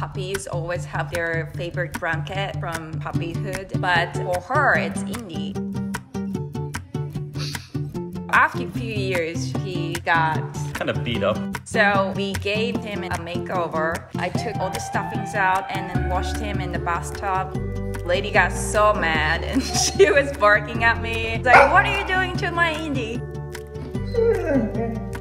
Puppies always have their favorite blanket from puppyhood, but for her, it's Indy. After a few years, he got Kind of beat up. so we gave him a makeover. I took all the stuffings out and then washed him in the bathtub. Lady got so mad and she was barking at me. Like, what are you doing to my Indy?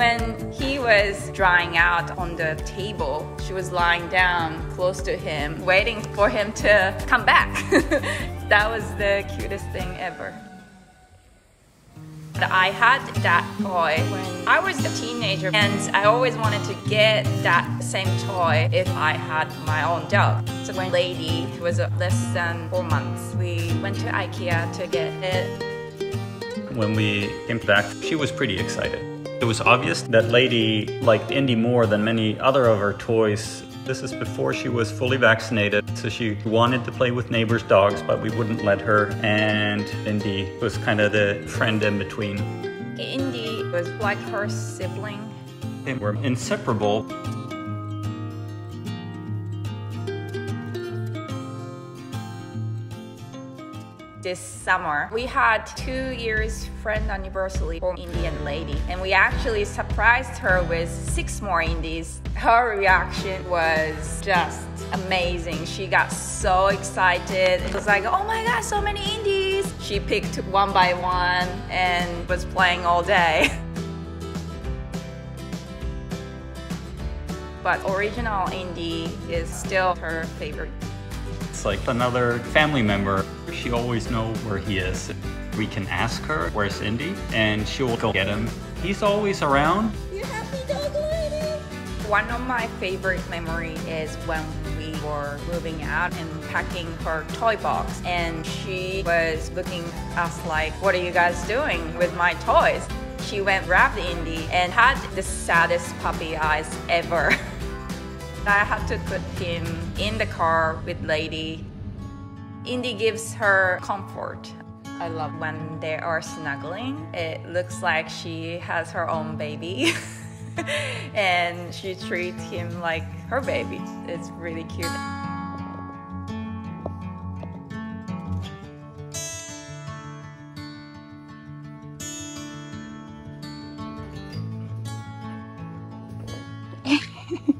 When he was drying out on the table, she was lying down close to him, waiting for him to come back. that was the cutest thing ever. I had that toy when I was a teenager, and I always wanted to get that same toy if I had my own dog. So when Lady was less than four months, we went to IKEA to get it. When we came back, she was pretty excited. It was obvious that Lady liked Indy more than many other of her toys. This is before she was fully vaccinated, so she wanted to play with neighbors' dogs, but we wouldn't let her. And Indy was kind of the friend in between. Indy was like her sibling. They were inseparable. This summer. We had two years friend anniversary for Indian lady, and we actually surprised her with six more indies. Her reaction was just amazing. She got so excited. It was like, oh my god, so many indies. She picked one by one and was playing all day. But original Indy is still her favorite. It's like another family member. She always knows where he is. We can ask her, where's Indy? And she'll go get him. He's always around. You happy dog lady? One of my favorite memory is when we were moving out and packing her toy box and she was looking at us like, what are you guys doing with my toys? She went grabbed Indy and had the saddest puppy eyes ever. I had to put him in the car with Lady. Indy gives her comfort. I love when they are snuggling. It looks like she has her own baby. and she treats him like her baby. It's really cute.